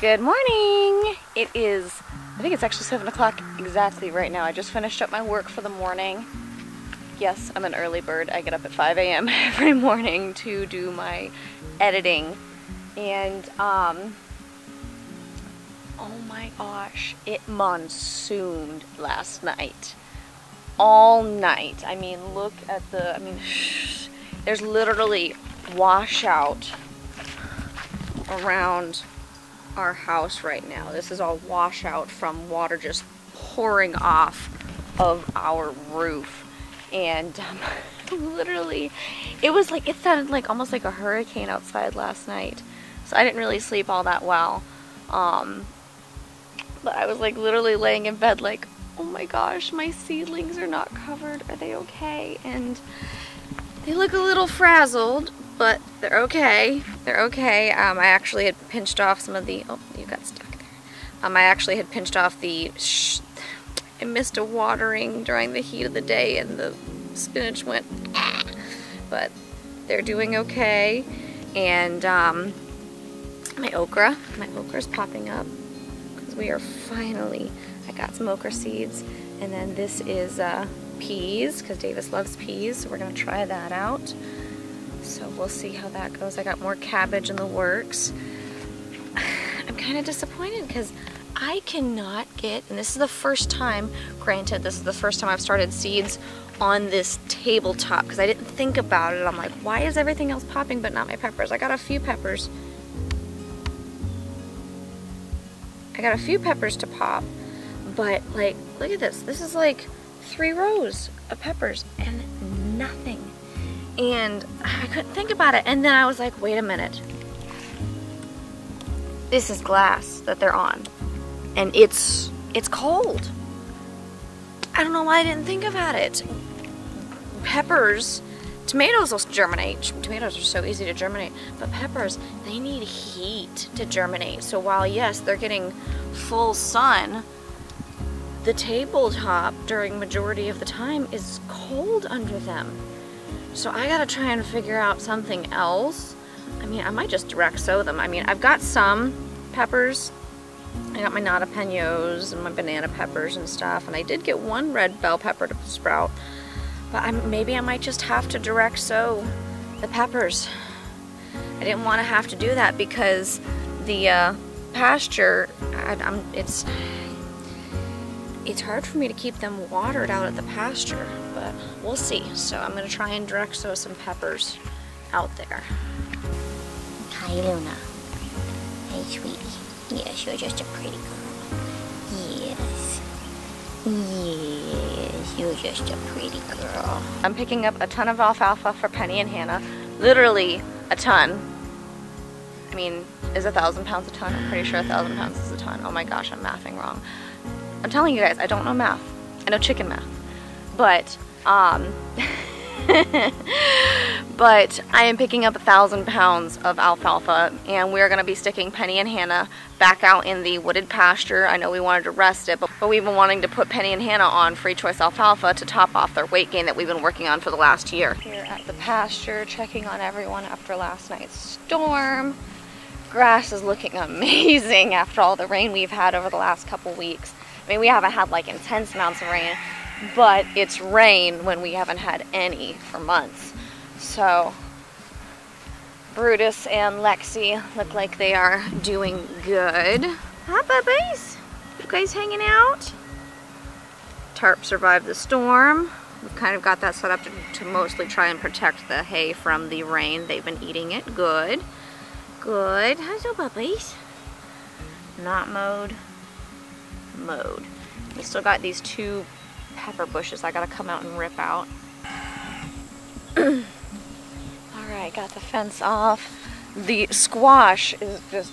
Good morning! It is, I think it's actually 7 o'clock exactly right now. I just finished up my work for the morning. Yes, I'm an early bird. I get up at 5 a.m. every morning to do my editing. And, um, oh my gosh, it monsooned last night. All night. I mean, look at the, I mean, there's literally washout around our house right now. This is all washout from water just pouring off of our roof. And um, literally, it was like, it sounded like almost like a hurricane outside last night. So I didn't really sleep all that well. Um, but I was like literally laying in bed like, oh my gosh, my seedlings are not covered. Are they okay? And they look a little frazzled, but they're okay. They're okay. Um, I actually had pinched off some of the, oh, you got stuck there. Um, I actually had pinched off the, I missed a watering during the heat of the day and the spinach went, but they're doing okay. And um, my okra, my okra is popping up because we are finally, I got some okra seeds. And then this is uh, peas because Davis loves peas, so we're gonna try that out. So we'll see how that goes. I got more cabbage in the works. I'm kind of disappointed because I cannot get, and this is the first time, granted, this is the first time I've started seeds on this tabletop because I didn't think about it. I'm like, why is everything else popping but not my peppers? I got a few peppers. I got a few peppers to pop, but like, look at this. This is like three rows of peppers and nothing and I couldn't think about it. And then I was like, wait a minute. This is glass that they're on. And it's it's cold. I don't know why I didn't think about it. Peppers, tomatoes will germinate. Tomatoes are so easy to germinate. But peppers, they need heat to germinate. So while, yes, they're getting full sun, the tabletop during majority of the time is cold under them. So I gotta try and figure out something else. I mean, I might just direct sow them. I mean, I've got some peppers. I got my jalapenos and my banana peppers and stuff. And I did get one red bell pepper to sprout. But I'm, maybe I might just have to direct sow the peppers. I didn't want to have to do that because the uh, pasture, I, it's it's hard for me to keep them watered out at the pasture, but we'll see. So I'm going to try and direct sow some peppers out there. Hi, Luna. Hey, sweetie. Yes, you're just a pretty girl. Yes. Yes, you're just a pretty girl. I'm picking up a ton of alfalfa for Penny and Hannah. Literally a ton. I mean, is a thousand pounds a ton? I'm pretty sure a thousand pounds is a ton. Oh my gosh, I'm mathing wrong. I'm telling you guys, I don't know math. I know chicken math. But, um, but I am picking up a thousand pounds of alfalfa and we're going to be sticking Penny and Hannah back out in the wooded pasture. I know we wanted to rest it, but, but we've been wanting to put Penny and Hannah on free choice alfalfa to top off their weight gain that we've been working on for the last year. Here at the pasture, checking on everyone after last night's storm. Grass is looking amazing after all the rain we've had over the last couple weeks. I mean, we haven't had like intense amounts of rain, but it's rain when we haven't had any for months. So Brutus and Lexi look like they are doing good. Hi, puppies. You guys hanging out? Tarp survived the storm. We've kind of got that set up to, to mostly try and protect the hay from the rain. They've been eating it. Good. Good. How's your puppies? Not mowed mode. We still got these two pepper bushes I gotta come out and rip out. Alright, got the fence off. The squash is just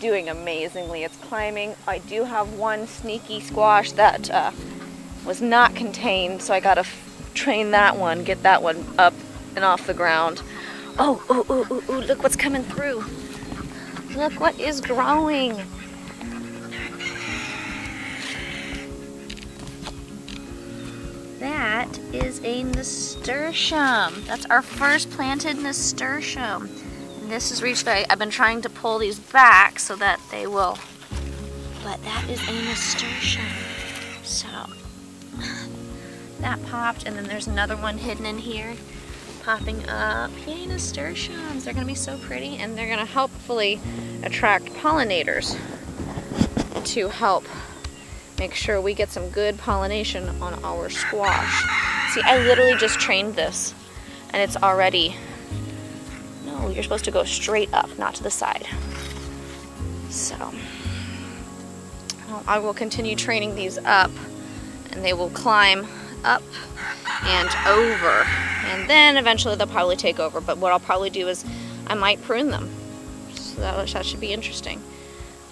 doing amazingly. It's climbing. I do have one sneaky squash that uh, was not contained, so I gotta train that one, get that one up and off the ground. Oh, oh, oh, oh, oh, look what's coming through. Look what is growing. That is a nasturtium. That's our first planted nasturtium. this is reached. I, I've been trying to pull these back so that they will. But that is a nasturtium. So that popped, and then there's another one hidden in here, popping up. Yay, nasturtiums! They're gonna be so pretty, and they're gonna hopefully attract pollinators to help make sure we get some good pollination on our squash. See, I literally just trained this, and it's already. No, you're supposed to go straight up, not to the side. So. I will continue training these up and they will climb up and over and then eventually they'll probably take over but what I'll probably do is I might prune them so that, that should be interesting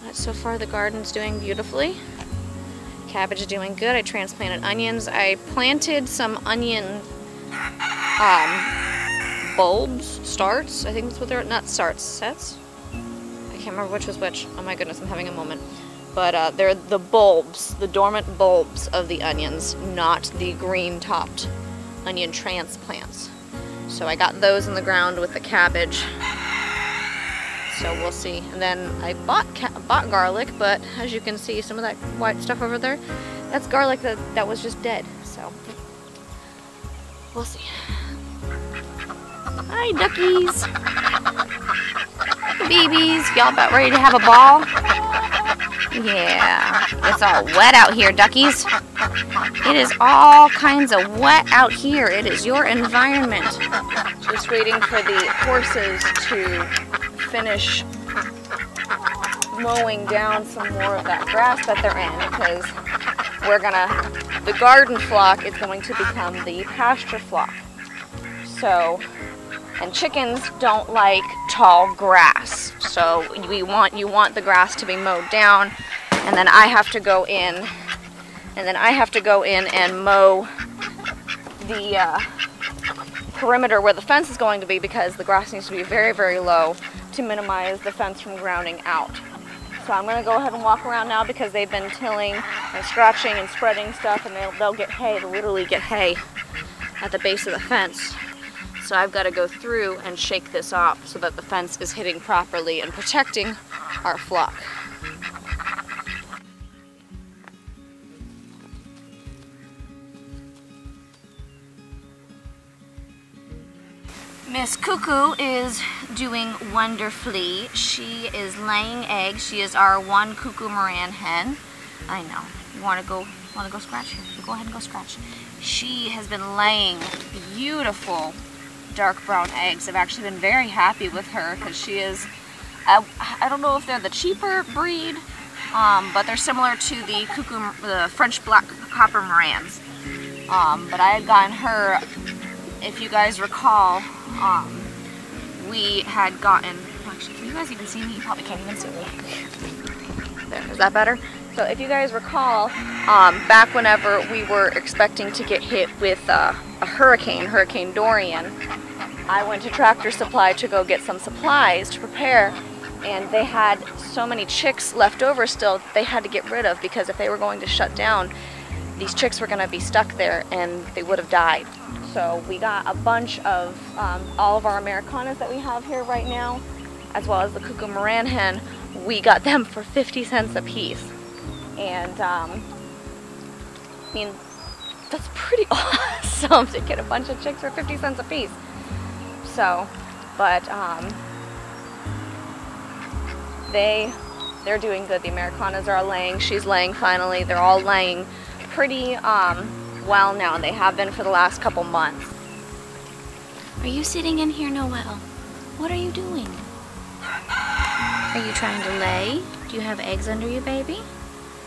but so far the garden's doing beautifully cabbage is doing good. I transplanted onions. I planted some onion um, bulbs starts I think that's what they're not starts sets? I can't remember which was which. Oh my goodness I'm having a moment. But uh, they're the bulbs, the dormant bulbs of the onions, not the green topped onion transplants. So I got those in the ground with the cabbage. So we'll see. And then I bought bought garlic, but as you can see, some of that white stuff over there, that's garlic that, that was just dead. So we'll see. Hi, duckies. babies. Y'all about ready to have a ball? Yeah, it's all wet out here, duckies. It is all kinds of wet out here. It is your environment. Just waiting for the horses to finish mowing down some more of that grass that they're in because we're gonna, the garden flock is going to become the pasture flock. So, and chickens don't like tall grass. So we want, you want the grass to be mowed down and then I have to go in and then I have to go in and mow the uh, perimeter where the fence is going to be because the grass needs to be very, very low to minimize the fence from grounding out. So I'm going to go ahead and walk around now because they've been tilling and scratching and spreading stuff and they'll, they'll get hay, they'll literally get hay at the base of the fence. So I've got to go through and shake this off so that the fence is hitting properly and protecting our flock. Miss Cuckoo is doing wonderfully. She is laying eggs. She is our one Cuckoo Marans hen. I know. You want to go? Want to go scratch? Here, go ahead and go scratch. She has been laying beautiful dark brown eggs. I've actually been very happy with her because she is. I, I don't know if they're the cheaper breed, um, but they're similar to the Cuckoo, the French Black Copper Marans. Um, but I had gotten her, if you guys recall, um, we had gotten, actually, can you guys even see me? You probably can't even see me. There, is that better? So if you guys recall, um, back whenever we were expecting to get hit with uh, a hurricane, Hurricane Dorian, I went to Tractor Supply to go get some supplies to prepare, and they had so many chicks left over still they had to get rid of because if they were going to shut down, these chicks were going to be stuck there and they would have died. So we got a bunch of um, all of our Ameraucanas that we have here right now, as well as the Cuckoo Marans hen. We got them for 50 cents a piece. And um, I mean, that's pretty awesome to get a bunch of chicks for 50 cents a piece. So, but um, they, they're doing good. The Ameraucanas are laying. She's laying finally. They're all laying pretty um, well now. They have been for the last couple months. Are you sitting in here, Noelle? What are you doing? Are you trying to lay? Do you have eggs under you, baby?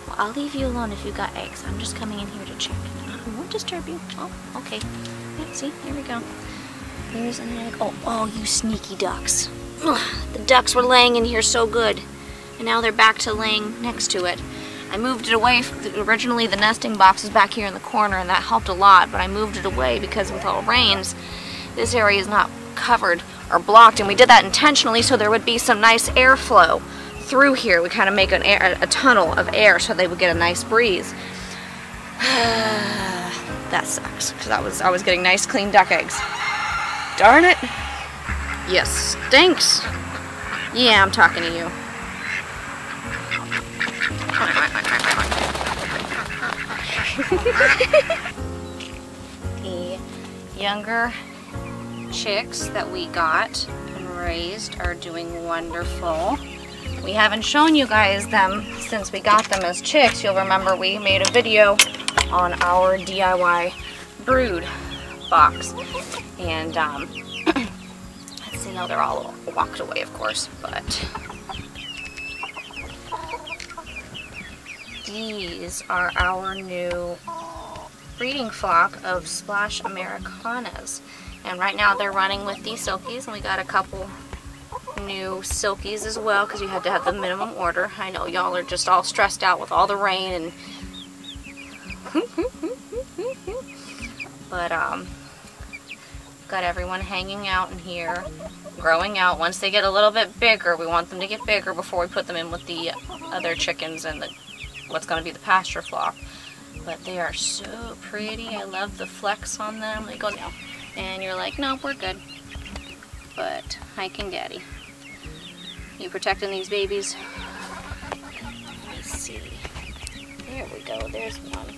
Well, I'll leave you alone if you got eggs. I'm just coming in here to check. I won't disturb you. Oh, okay. Yeah, see, here we go. There's an egg. Oh, oh, you sneaky ducks. Ugh, the ducks were laying in here so good. And now they're back to laying next to it. I moved it away. Originally, the nesting box was back here in the corner, and that helped a lot, but I moved it away because with all rains, this area is not covered or blocked, and we did that intentionally so there would be some nice airflow through here. We kind of make an air, a tunnel of air so they would get a nice breeze. that sucks, because I was, I was getting nice clean duck eggs. Darn it. Yes, stinks. Yeah, I'm talking to you. the younger chicks that we got and raised are doing wonderful. We haven't shown you guys them since we got them as chicks. You'll remember we made a video on our DIY brood box. And um, see, now they're all walked away, of course, but these are our new breeding flock of Splash Ameraucanas. And right now they're running with these silkies, and we got a couple new silkies as well because you had to have the minimum order. I know y'all are just all stressed out with all the rain and but um got everyone hanging out in here growing out once they get a little bit bigger we want them to get bigger before we put them in with the other chickens and the what's going to be the pasture flock but they are so pretty I love the flecks on them they go down and you're like nope we're good but hiking daddy you protecting these babies? Let me see. There we go. There's one.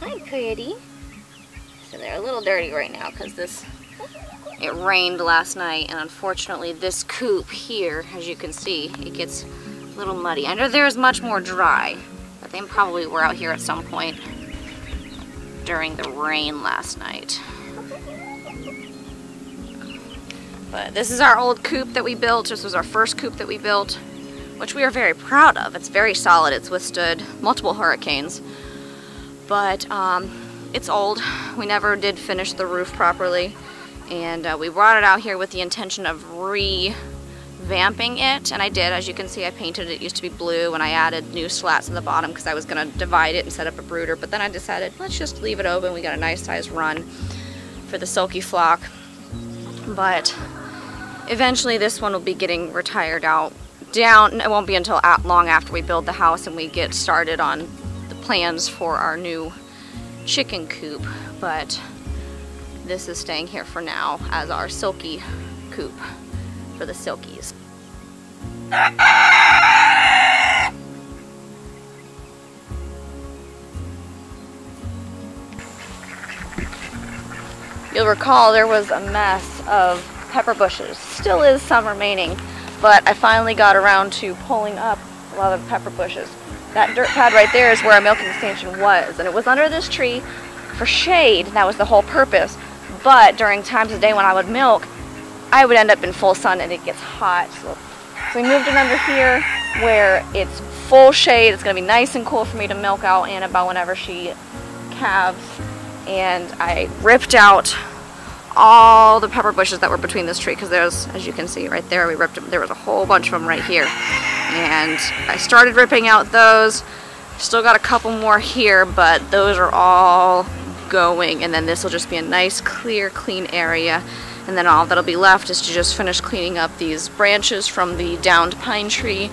Hi, pretty. So they're a little dirty right now because this it rained last night and unfortunately this coop here, as you can see, it gets a little muddy. Under there is much more dry, but they probably we were out here at some point during the rain last night. But this is our old coop that we built. This was our first coop that we built, which we are very proud of. It's very solid. It's withstood multiple hurricanes. But um, it's old. We never did finish the roof properly. And uh, we brought it out here with the intention of revamping it. And I did. As you can see, I painted it. It used to be blue and I added new slats in the bottom because I was going to divide it and set up a brooder. But then I decided, let's just leave it open. We got a nice size run for the silky flock. But Eventually this one will be getting retired out down. It won't be until long after we build the house and we get started on the plans for our new chicken coop. But this is staying here for now as our silky coop for the silkies. You'll recall there was a mess of pepper bushes. Still is some remaining, but I finally got around to pulling up a lot of pepper bushes. That dirt pad right there is where our milking station was, and it was under this tree for shade, that was the whole purpose. But during times of day when I would milk, I would end up in full sun and it gets hot. So, we moved it under here where it's full shade. It's going to be nice and cool for me to milk out Annabelle whenever she calves. And I ripped out all the pepper bushes that were between this tree because there's, as you can see right there, we ripped them. There was a whole bunch of them right here. And I started ripping out those. Still got a couple more here, but those are all going. And then this will just be a nice, clear, clean area. And then all that'll be left is to just finish cleaning up these branches from the downed pine tree.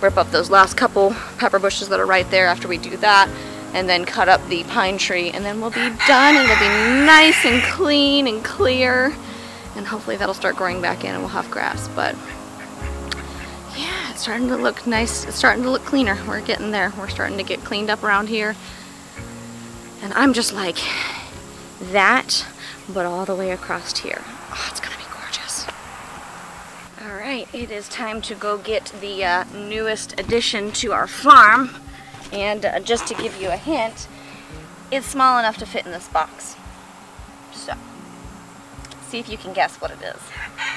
Rip up those last couple pepper bushes that are right there after we do that and then cut up the pine tree and then we'll be done and it'll be nice and clean and clear and hopefully that'll start growing back in and we'll have grass but yeah it's starting to look nice it's starting to look cleaner. We're getting there. We're starting to get cleaned up around here. And I'm just like that but all the way across here oh it's gonna be gorgeous all right it is time to go get the uh, newest addition to our farm and uh, just to give you a hint, it's small enough to fit in this box. So, see if you can guess what it is.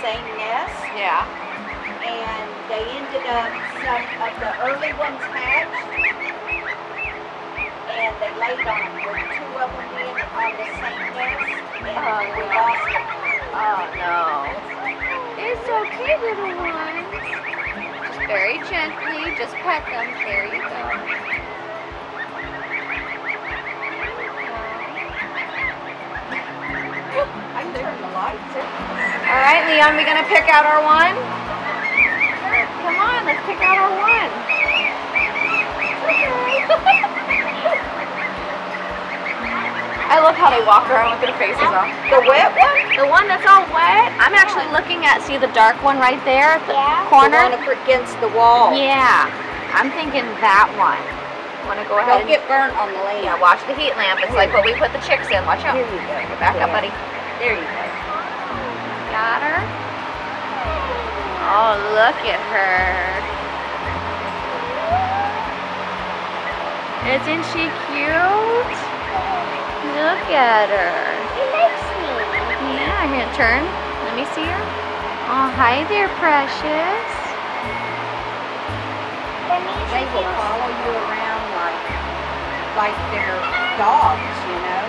same nest. Yeah. And they ended up, some of the early ones hatched, and they laid on them. Two of them in on the same nest, and oh, we no. lost them. Oh, no. It's okay, little ones. Just very gently, just pet them. There you go. I turned the lights right, Leon, we gonna pick out our one? Come on, let's pick out our one. I love how they walk around with their faces off. The wet one? The one that's all wet, I'm actually looking at, see the dark one right there at the Yeah. The corner? one up against the wall. Yeah, I'm thinking that one. Want to go ahead Don't and get burnt on the yeah, watch the heat lamp. It's like what we put the chicks in. Watch out. Here you go. Back up, buddy. There you go. Got her. Oh, look at her. Isn't she cute? Look at her. He likes me. Yeah, here, turn. Let me see her. Oh, hi there, precious. They will follow you around like like they're dogs, you know.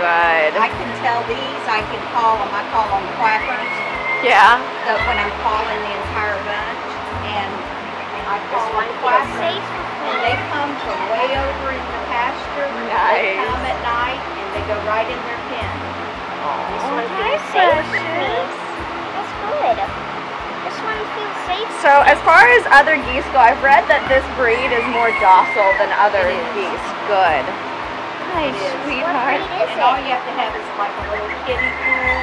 Good. I can tell these. I can call them. I call them quackers. Yeah. So when I'm calling the entire bunch, and I call them feels quackers, and they come from way over in the pasture. Nice. They come at night and they go right in their pen. This Oh, one hi, feels safe with me. precious. That's good. This one feels safe. So as far as other geese go, I've read that this breed is more docile than other geese. Good. Hi, It is. What sweetheart. And all you have to have is like a little kiddie pool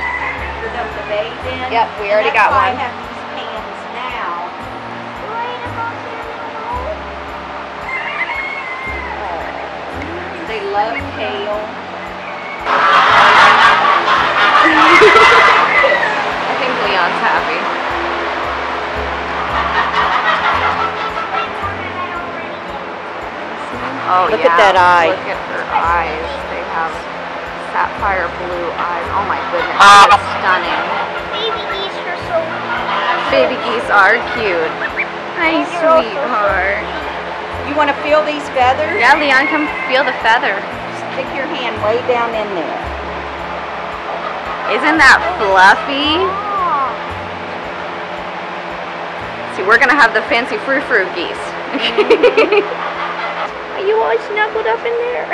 for them to bathe in. Yep, we already got one. I have these pans now. Right about here, Mom. They love kale. I think Leon's happy. Oh Look yeah. at that eye. Look at her eyes. They have sapphire blue eyes. Oh my goodness, ah. that's stunning. Baby geese are so Baby geese are cute. Hi, You're also so sweetheart. You want to feel these feathers? Yeah, Leon, come feel the feather. Stick your hand way down in there. Isn't that fluffy? Oh, See, we're gonna have the fancy frou frou geese. Mm-hmm. are you all snuggled up in there?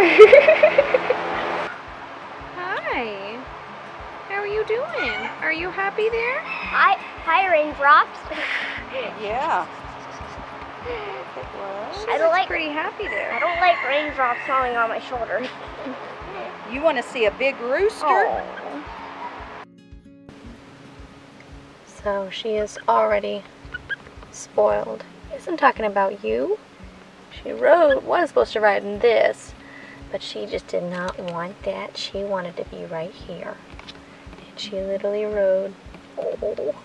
Hi. How are you doing? Are you happy there? hi, hi, raindrops. Yeah. I don't like. pretty happy there. I don't like raindrops falling on my shoulder. You want to see a big rooster? Oh. So she is already spoiled. Isn't talking about you. She rode was supposed to ride in this, but she just did not want that. She wanted to be right here. And she literally rode oh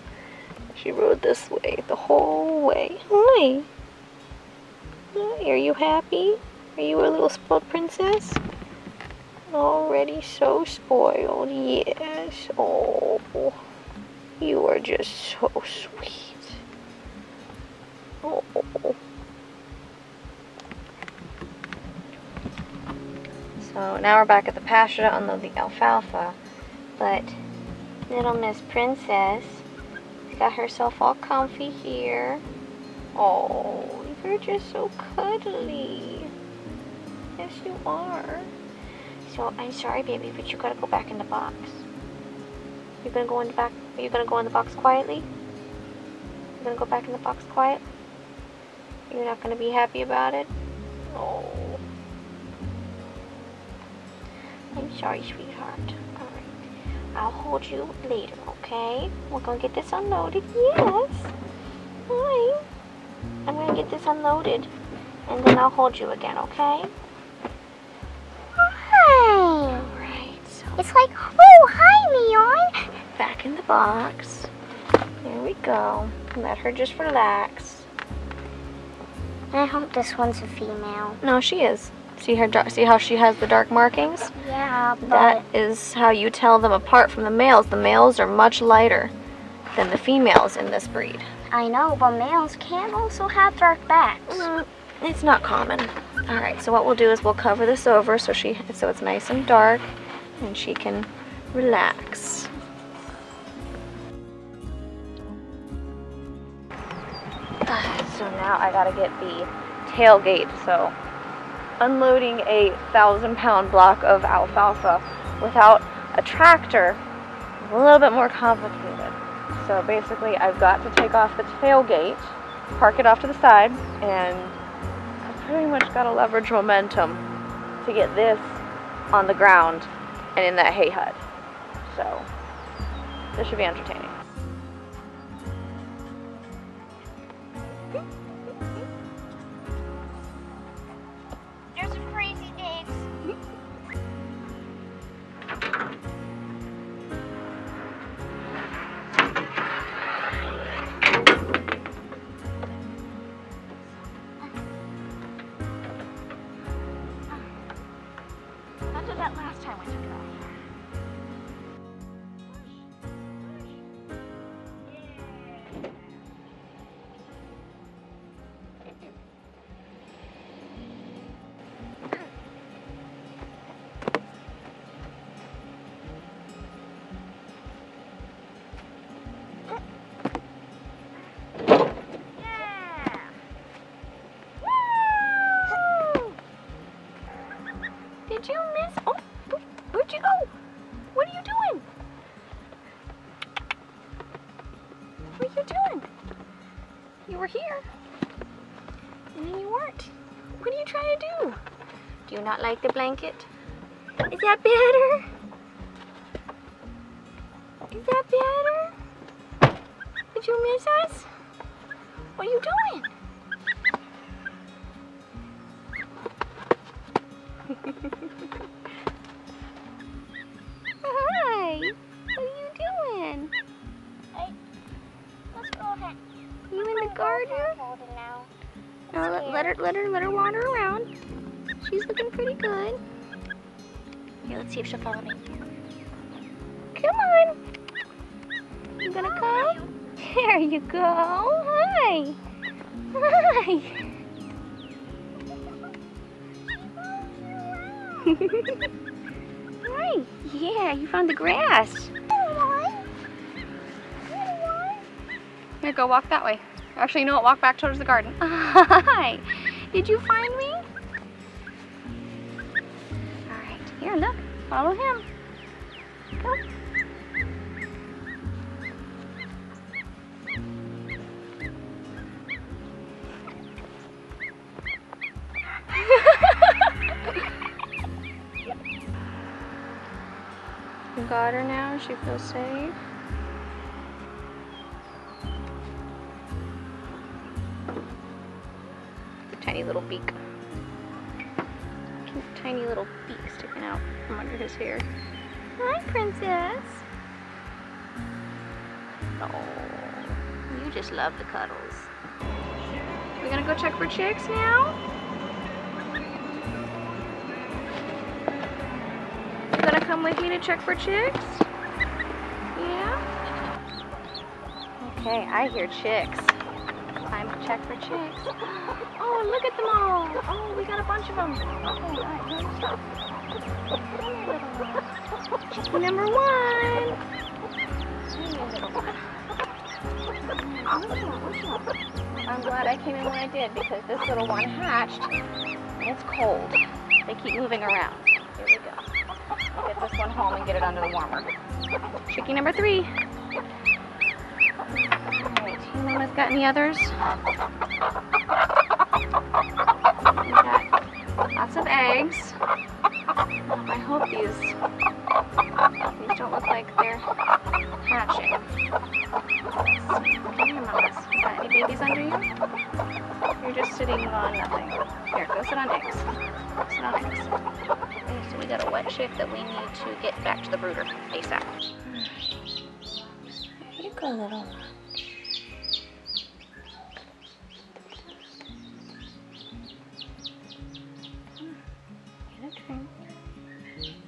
she rode this way the whole way. Hi. Hi, are you happy? Are you a little spoiled princess? Already so spoiled, yes. Oh, you are just so sweet. Oh. So now we're back at the pasture to unload the alfalfa. But little Miss Princess got herself all comfy here. Oh, you're just so cuddly. Yes, you are. So I'm sorry, baby, but you gotta go back in the box. You're gonna go in the back. Are you gonna go in the box quietly? You're gonna go back in the box quiet. You're not gonna be happy about it. Oh. I'm sorry, sweetheart. All right. I'll hold you later, okay? We're gonna get this unloaded. Yes. Hi. I'm gonna get this unloaded, and then I'll hold you again, okay? Hi. Alright, so It's like, oh, hi, Leon. back in the box. There we go. Let her just relax. I hope this one's a female. No, she is. See her see how she has the dark markings? Yeah, but That is how you tell them apart from the males. The males are much lighter than the females in this breed. I know, but males can also have dark backs. Mm, It's not common. All right, so what we'll do is we'll cover this over so she so it's nice and dark and she can relax. So now I gotta get the tailgate. So unloading a thousand pound block of alfalfa without a tractor is a little bit more complicated. So basically I've got to take off the tailgate, park it off to the side, and I've pretty much got to leverage momentum to get this on the ground and in that hay hut. So this should be entertaining. That last time we took it off? Here. And then you weren't. What are you trying to do? Do you not like the blanket? Is that better? Is that better? Did you miss us? What are you doing? Let's see if she'll follow me. Come on. You gonna come? There you go. Hi. Hi. Hi. Yeah, you found the grass. Here, go walk that way. Actually, you know what? Walk back towards the garden. Hi. Did you find Follow him. Go. You got her now. She feels safe. Tiny little beak. Cute tiny little beak sticking out from under his hair. Hi, princess. Oh, you just love the cuddles. We gonna go check for chicks now? You gonna come with me to check for chicks? Yeah? Okay, I hear chicks. Time to check for chicks. Oh, look at them all. Oh, we got a bunch of them. Okay, all right, Chicken number one. I'm glad I came in when I did because this little one hatched. and It's cold. They keep moving around. Here we go. Get this one home and get it under the warmer. Chicky number three. Alright, mama's got any others? Lots of eggs. I hope these these don't look like they're hatching. Here, mamas. You got any babies under you? You're just sitting on nothing. Here, go sit on eggs. Sit on eggs. Okay, so we got a wet chick that we need to get back to the brooder ASAP. Mm-hmm.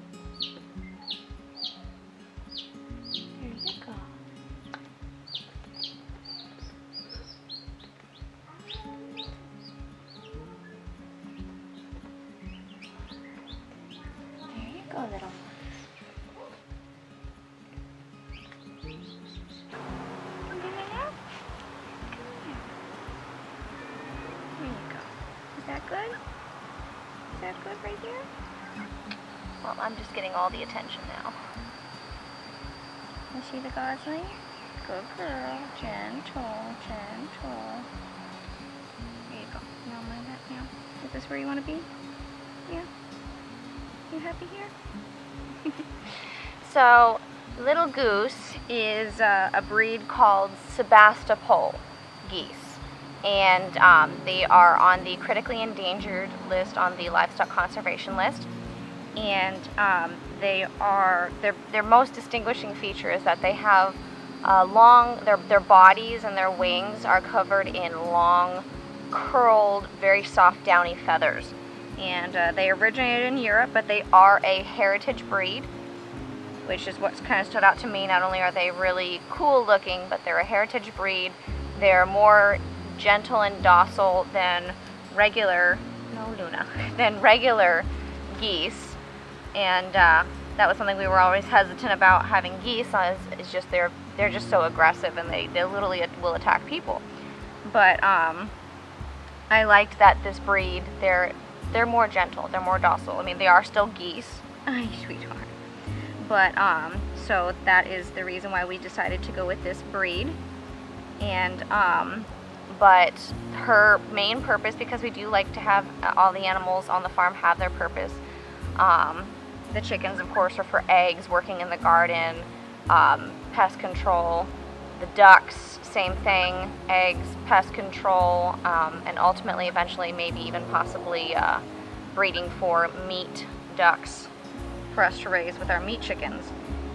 Getting all the attention now. You see the gosling? Good girl. Gentle, gentle. There you go. Don't mind that now? Is this where you want to be? Yeah? You happy here? So, Little Goose is uh, a breed called Sebastopol geese. And um, they are on the critically endangered list on the livestock conservation list. And um, they are, their, their most distinguishing feature is that they have uh, long, their, their bodies and their wings are covered in long, curled, very soft, downy feathers. And uh, they originated in Europe, but they are a heritage breed which is what's kind of stood out to me. Not only are they really cool looking, but they're a heritage breed. They're more gentle and docile than regular, no Luna, than regular geese. And uh, that was something we were always hesitant about having geese is, is just they're, they're just so aggressive and they, they literally will attack people. But um, I liked that this breed, they're, they're more gentle, they're more docile. I mean, they are still geese. Sweetheart but um, so that is the reason why we decided to go with this breed and um, but her main purpose because we do like to have all the animals on the farm have their purpose um, the chickens of course are for eggs working in the garden um, pest control the ducks same thing eggs pest control um, and ultimately eventually maybe even possibly uh, breeding for meat ducks for us to raise with our meat chickens.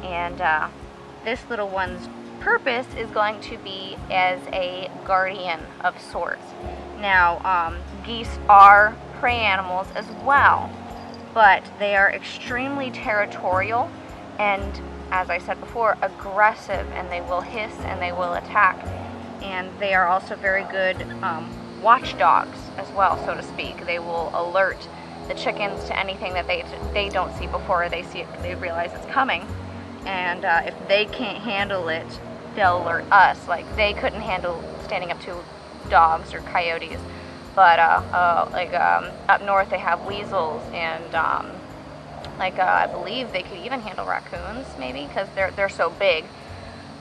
And uh, this little one's purpose is going to be as a guardian of sorts. Now, um, geese are prey animals as well, but they are extremely territorial and, as I said before, aggressive and they will hiss and they will attack. And they are also very good um, watchdogs as well, so to speak. They will alert the chickens to anything that they they don't see before they see it they realize it's coming and uh, if they can't handle it they'll alert us like they couldn't handle standing up to dogs or coyotes but uh, uh, like um, up north they have weasels and um, like uh, I believe they could even handle raccoons maybe because they're they're so big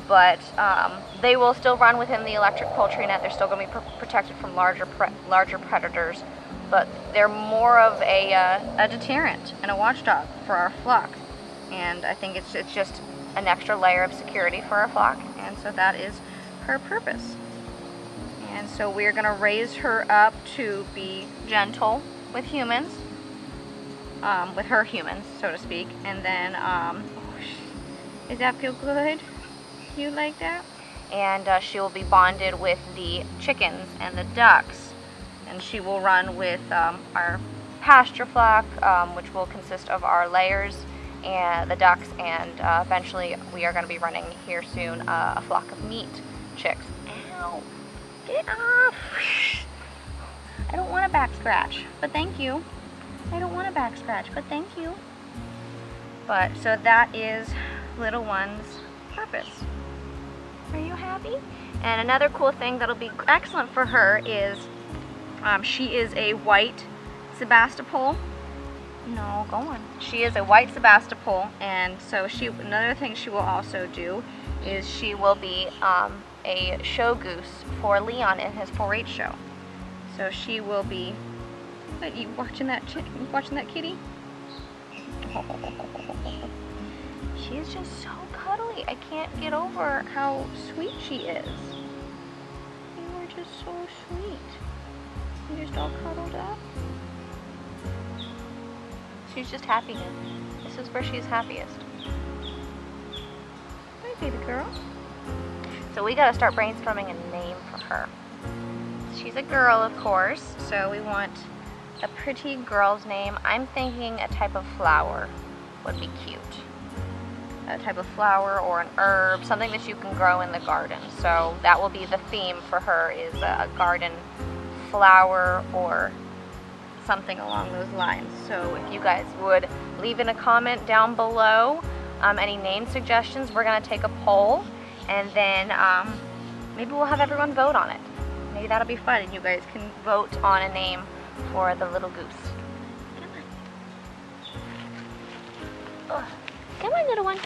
but um, they will still run within the electric poultry net they're still going to be pr protected from larger pre larger predators but they're more of a, uh, a deterrent and a watchdog for our flock. And I think it's, it's just an extra layer of security for our flock. And so that is her purpose. And so we're going to raise her up to be gentle with humans, um, with her humans, so to speak. And then, um, does that feel good? You like that? And uh, she will be bonded with the chickens and the ducks and she will run with um, our pasture flock, um, which will consist of our layers and the ducks, and uh, eventually we are going to be running here soon uh, a flock of meat chicks. Ow! Get off! I don't want a back scratch, but thank you. I don't want a back scratch, but thank you. But, so that is little one's purpose. Are you happy? And another cool thing that'll be excellent for her is um, she is a white Sebastopol. No, go on. She is a white Sebastopol, and so she. Another thing she will also do is she will be um, a show goose for Leon in his 4-H show. So she will be. What, you watching that? watching that kitty? She is just so cuddly. I can't get over how sweet she is. You are just so sweet. You're just all cuddled up. She's just happy. This is where she's happiest. Hi, baby girl. So we gotta start brainstorming a name for her. She's a girl, of course, so we want a pretty girl's name. I'm thinking a type of flower would be cute. A type of flower or an herb, something that you can grow in the garden. So that will be the theme for her is a garden flower or something along those lines. So if you guys would leave in a comment down below um, any name suggestions, we're going to take a poll and then um, maybe we'll have everyone vote on it. Maybe that'll be fun and you guys can vote on a name for the little goose. Come on. Come on, little one.